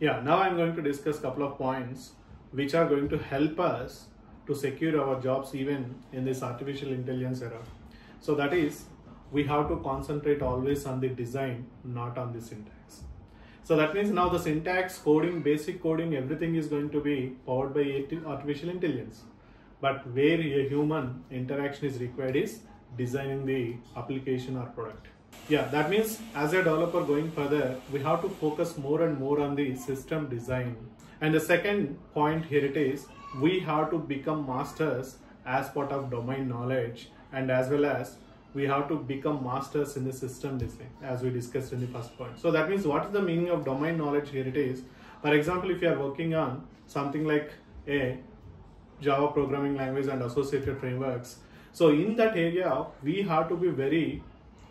Yeah, now I'm going to discuss a couple of points which are going to help us to secure our jobs even in this artificial intelligence era. So that is, we have to concentrate always on the design, not on the syntax. So that means now the syntax, coding, basic coding, everything is going to be powered by artificial intelligence. But where a human interaction is required is designing the application or product. Yeah, that means as a developer going further, we have to focus more and more on the system design. And the second point here it is, we have to become masters as part of domain knowledge and as well as we have to become masters in the system design as we discussed in the first point. So that means what is the meaning of domain knowledge here it is. For example, if you are working on something like a Java programming language and associated frameworks. So in that area, we have to be very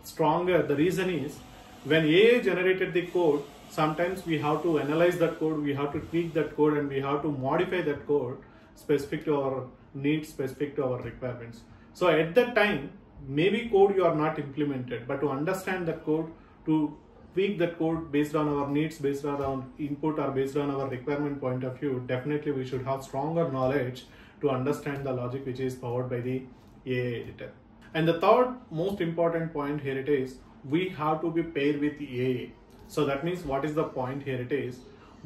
stronger. The reason is when AI generated the code, sometimes we have to analyze that code, we have to tweak that code and we have to modify that code specific to our needs, specific to our requirements. So at that time, maybe code you are not implemented, but to understand that code, to tweak that code based on our needs, based on our input or based on our requirement point of view, definitely we should have stronger knowledge to understand the logic which is powered by the AI editor. And the third most important point here it is, we have to be paired with AI. So that means what is the point here it is,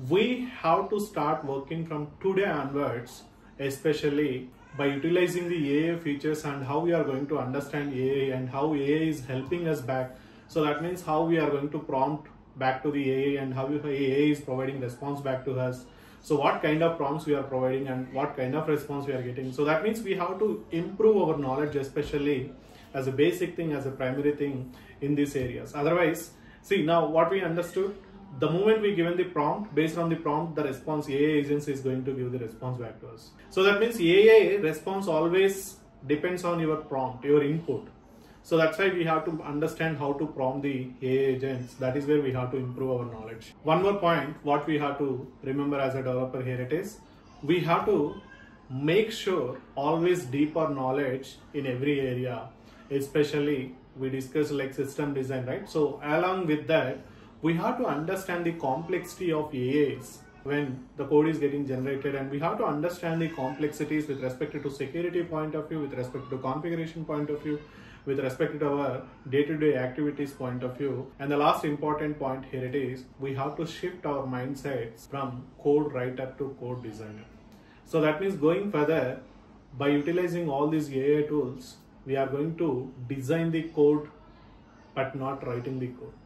we have to start working from today onwards, especially by utilizing the AI features and how we are going to understand AI and how AI is helping us back. So that means how we are going to prompt back to the AI and how AI is providing response back to us. So what kind of prompts we are providing and what kind of response we are getting. So that means we have to improve our knowledge, especially as a basic thing, as a primary thing in these areas. Otherwise, see now what we understood, the moment we given the prompt, based on the prompt, the response AI agents is going to give the response back to us. So that means AI response always depends on your prompt, your input. So that's why we have to understand how to prompt the AI agents. That is where we have to improve our knowledge. One more point, what we have to remember as a developer here it is, we have to make sure always deeper knowledge in every area, especially we discuss like system design, right? So along with that, we have to understand the complexity of AIs when the code is getting generated and we have to understand the complexities with respect to security point of view, with respect to configuration point of view, with respect to our day-to-day -day activities point of view. And the last important point here it is, we have to shift our mindsets from code writer to code designer. So that means going further, by utilizing all these AI tools, we are going to design the code but not writing the code.